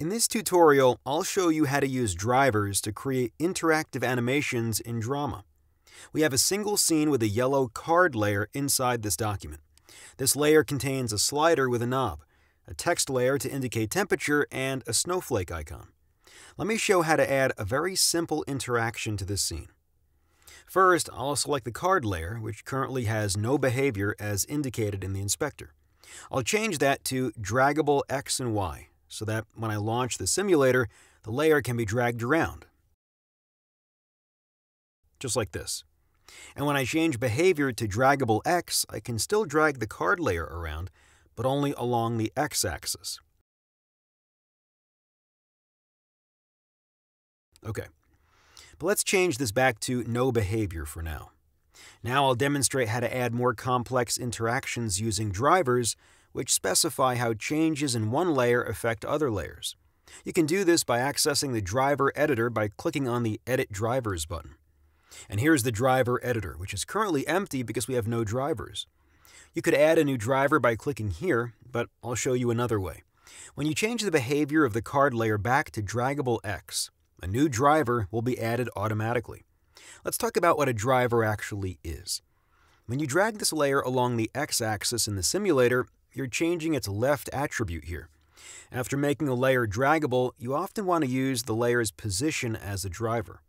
In this tutorial, I'll show you how to use drivers to create interactive animations in Drama. We have a single scene with a yellow card layer inside this document. This layer contains a slider with a knob, a text layer to indicate temperature, and a snowflake icon. Let me show how to add a very simple interaction to this scene. First, I'll select the card layer, which currently has no behavior as indicated in the inspector. I'll change that to draggable X and Y, so that when I launch the simulator, the layer can be dragged around. Just like this. And when I change behavior to draggable X, I can still drag the card layer around, but only along the X-axis. Okay, but let's change this back to no behavior for now. Now I'll demonstrate how to add more complex interactions using drivers which specify how changes in one layer affect other layers. You can do this by accessing the driver editor by clicking on the Edit Drivers button. And here's the driver editor, which is currently empty because we have no drivers. You could add a new driver by clicking here, but I'll show you another way. When you change the behavior of the card layer back to draggable X, a new driver will be added automatically. Let's talk about what a driver actually is. When you drag this layer along the x-axis in the simulator, you're changing its left attribute here. After making a layer draggable, you often want to use the layer's position as a driver.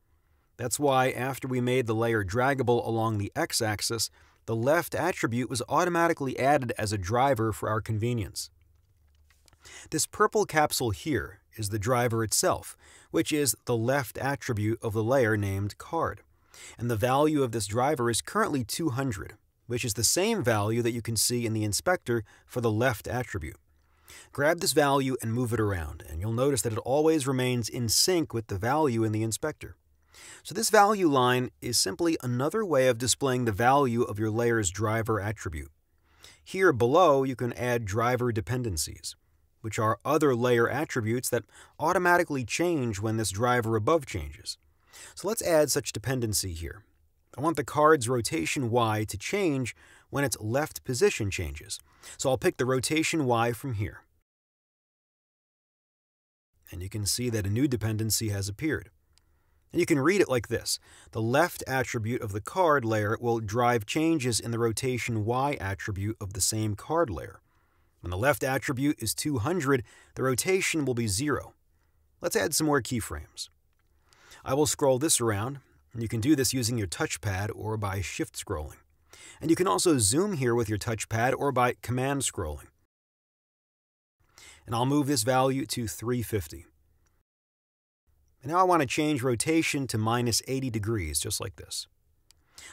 That's why after we made the layer draggable along the x-axis, the left attribute was automatically added as a driver for our convenience. This purple capsule here is the driver itself, which is the left attribute of the layer named card. And the value of this driver is currently 200 which is the same value that you can see in the inspector for the left attribute. Grab this value and move it around, and you'll notice that it always remains in sync with the value in the inspector. So this value line is simply another way of displaying the value of your layer's driver attribute. Here below, you can add driver dependencies, which are other layer attributes that automatically change when this driver above changes. So let's add such dependency here. I want the card's rotation Y to change when its left position changes. So I'll pick the rotation Y from here. And you can see that a new dependency has appeared. And you can read it like this. The left attribute of the card layer will drive changes in the rotation Y attribute of the same card layer. When the left attribute is 200, the rotation will be 0. Let's add some more keyframes. I will scroll this around and you can do this using your touchpad or by shift scrolling. And you can also zoom here with your touchpad or by command scrolling. And I'll move this value to 350. And now I want to change rotation to minus 80 degrees, just like this.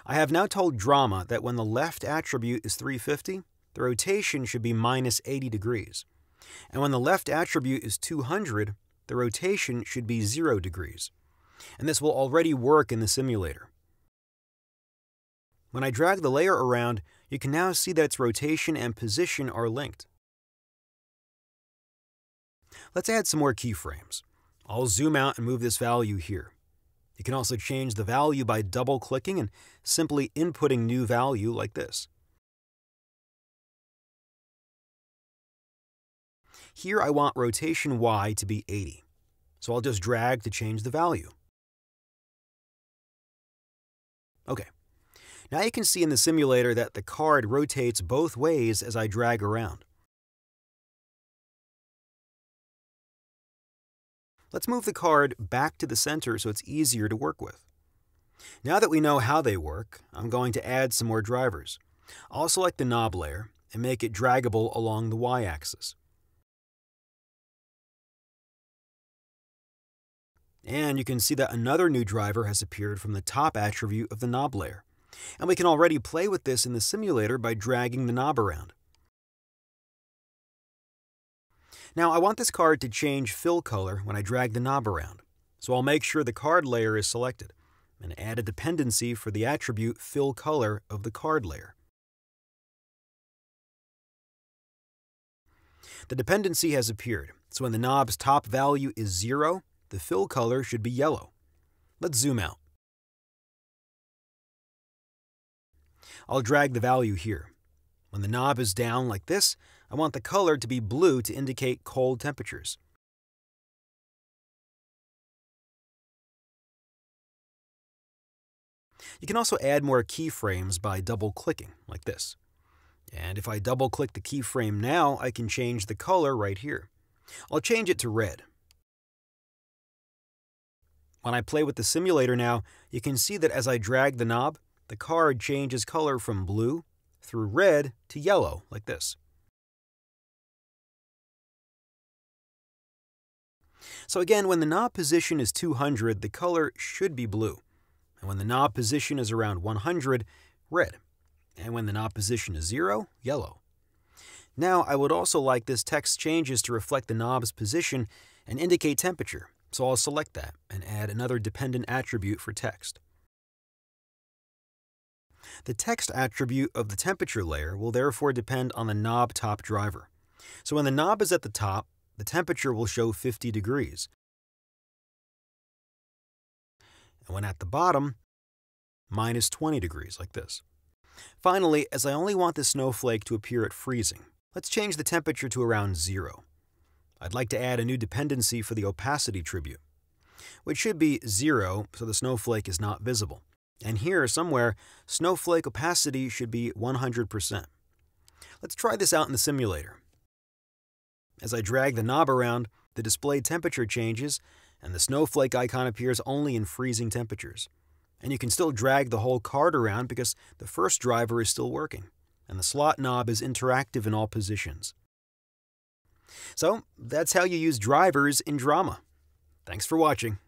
I have now told Drama that when the left attribute is 350, the rotation should be minus 80 degrees. And when the left attribute is 200, the rotation should be 0 degrees and this will already work in the simulator. When I drag the layer around, you can now see that its rotation and position are linked. Let's add some more keyframes. I'll zoom out and move this value here. You can also change the value by double-clicking and simply inputting new value like this. Here I want rotation Y to be 80, so I'll just drag to change the value. Okay. Now you can see in the simulator that the card rotates both ways as I drag around. Let's move the card back to the center so it's easier to work with. Now that we know how they work, I'm going to add some more drivers. I'll select the knob layer and make it draggable along the y-axis. And you can see that another new driver has appeared from the top attribute of the knob layer. And we can already play with this in the simulator by dragging the knob around. Now I want this card to change fill color when I drag the knob around, so I'll make sure the card layer is selected and add a dependency for the attribute fill color of the card layer. The dependency has appeared, so when the knob's top value is 0, the fill color should be yellow. Let's zoom out. I'll drag the value here. When the knob is down like this, I want the color to be blue to indicate cold temperatures. You can also add more keyframes by double-clicking, like this. And if I double-click the keyframe now, I can change the color right here. I'll change it to red. When I play with the simulator now, you can see that as I drag the knob, the card changes color from blue through red to yellow, like this. So again, when the knob position is 200, the color should be blue. And when the knob position is around 100, red. And when the knob position is 0, yellow. Now, I would also like this text changes to reflect the knob's position and indicate temperature, so I'll select that and add another dependent attribute for text. The text attribute of the temperature layer will therefore depend on the knob top driver. So when the knob is at the top, the temperature will show 50 degrees. And when at the bottom, minus 20 degrees, like this. Finally, as I only want the snowflake to appear at freezing, let's change the temperature to around zero. I'd like to add a new dependency for the opacity tribute, which should be zero so the snowflake is not visible. And here, somewhere, snowflake opacity should be 100%. Let's try this out in the simulator. As I drag the knob around, the display temperature changes, and the snowflake icon appears only in freezing temperatures. And you can still drag the whole card around because the first driver is still working, and the slot knob is interactive in all positions. So, that's how you use drivers in Drama. Thanks for watching.